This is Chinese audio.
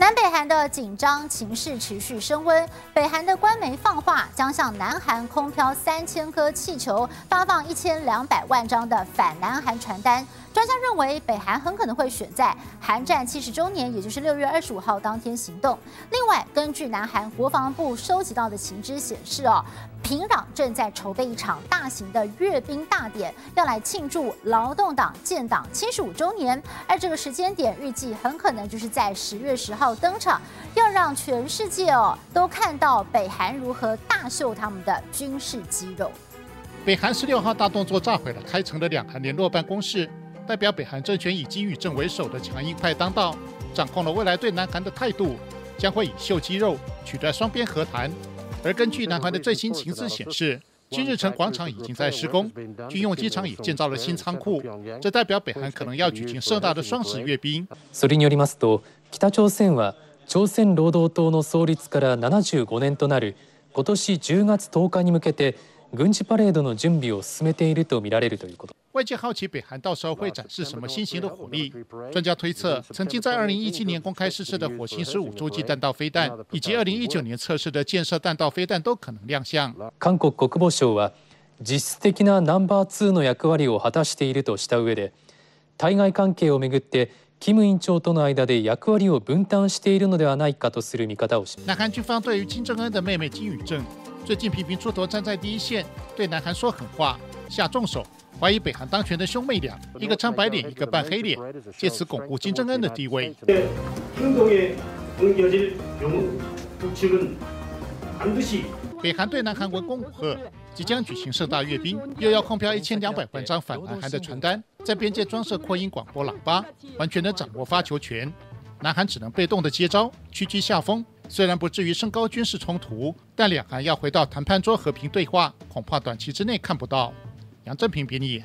南北韩的紧张情势持续升温，北韩的官媒放话将向南韩空飘三千颗气球，发放一千两百万张的反南韩传单。专家认为，北韩很可能会选在韩战七十周年，也就是六月二十五号当天行动。另外，根据南韩国防部收集到的情资显示，哦，平壤正在筹备一场大型的阅兵大典，要来庆祝劳动党建党七十五周年。而这个时间点预计很可能就是在十月十号登场，要让全世界哦都看到北韩如何大秀他们的军事肌肉。北韩十六号大动作炸毁了开城的两韩联络办公室。代表北韩政权以金与正为首的强硬派当道，掌控了未来对南韩的态度，将会以秀肌肉取代双边和谈。而根据南韩的最新情资显示，金日成广场已经在施工，军用机场也建造了新仓库，这代表北韩可能要举行盛大的双十阅兵。それによりますと、北朝鮮は朝鮮労働党の創立から75年となる今年10月10日に向けて軍事パレードの準備を進めているとみられるということ。 外界好奇北韩到时候会展示什么新型的火力？专家推测，曾经在2017年公开试射的火星15洲际弹道飞弹，以及2019年测试的建设弹道飞弹都可能亮相。韓国国防省は実質的なナンバー2の役割を果たしているとした上で、対外関係をめぐってキム委員長との間で役割を分担しているのではないかとする見方をし。南韩军方对于金正恩的妹妹金宇正，最近频频出头站在第一线，对南韩说狠话，下重手。 怀疑北韩当权的兄妹俩，一个唱白脸，一个扮黑脸，借此巩固金正恩的地位。北韩对南韩文攻武赫，即将举行盛大阅兵，又要控票一千两百万张反南韩的传单，在边界装设扩音广播喇叭，完全的掌握发球权。南韩只能被动的接招，屈居下风。虽然不至于升高军事冲突，但两韩要回到谈判桌和平对话，恐怕短期之内看不到。正品、便宜。